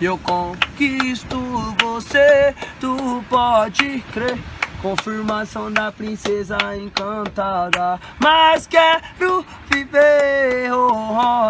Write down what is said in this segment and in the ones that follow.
Eu conquisto você, tu pode crer. Confirmação da princesa encantada. Mas quero viver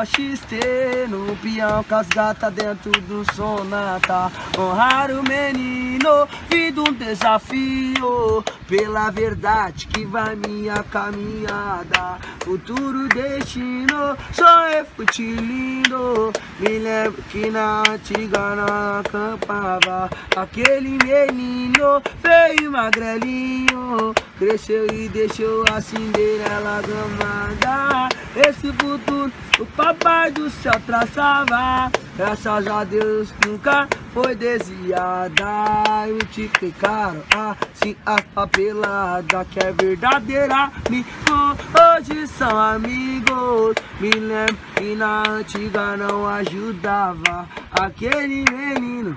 XT no peão com as gatas dentro do sonata. Honrar o menino, vida um desafio. Pela verdade que vai minha caminhada. Futuro destino, só é lindo. Me lembro que na antiga não acampava. Aquele menino veio magrelinho. Cresceu e deixou a Cinderela gamada. Esse futuro o papai do céu traçava. Graças a Deus nunca foi desviada. Eu te caro, assim a papelada que é verdadeira. Me hoje são amigos. Me lembro que na antiga não ajudava aquele menino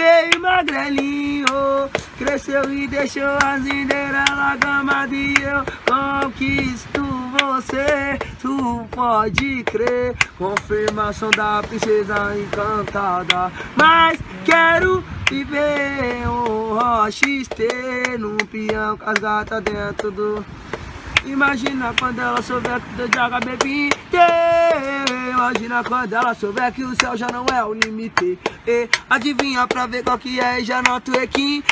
feio magrelinho Cresceu e deixou a Cinderela gamada E eu conquisto você, tu pode crer. Confirmação da princesa encantada. Mas quero viver um XT Num peão com as gatas dentro do... Imagina quando ela souber que de HB20 Imagina quando ela souber que o céu já não é o limite. E, Adivinha pra ver qual que é e já noto equinte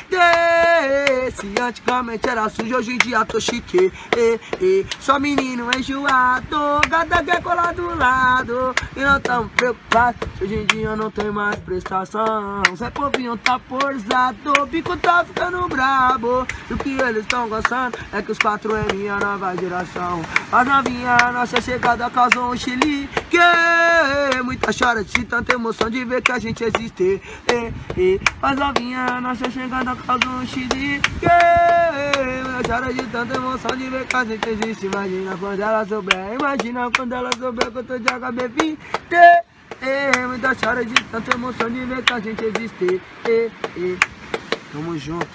Se antigamente era sujo, hoje em dia tô chique. E, e, Só menino enjoado, gata quer colar do lado. E não tão preocupado, hoje em dia não tem mais prestação. Zé Povinho tá porzado, o bico tá ficando brabo. E o que eles tão gostando é que os quatro é minha nova geração. As novinhas, nossa chegada causou um chile Que muita chora de tanta emoção de ver que a gente existe. E, e, As novinhas, nossa chegada causou um chile Que muita chora de tanta emoção de ver que a gente existe. Imagina quando ela souber, imagina quando ela souber que eu tô de HB20 e, muita chora de tanta emoção de ver que a gente existe. E, e. Tamo junto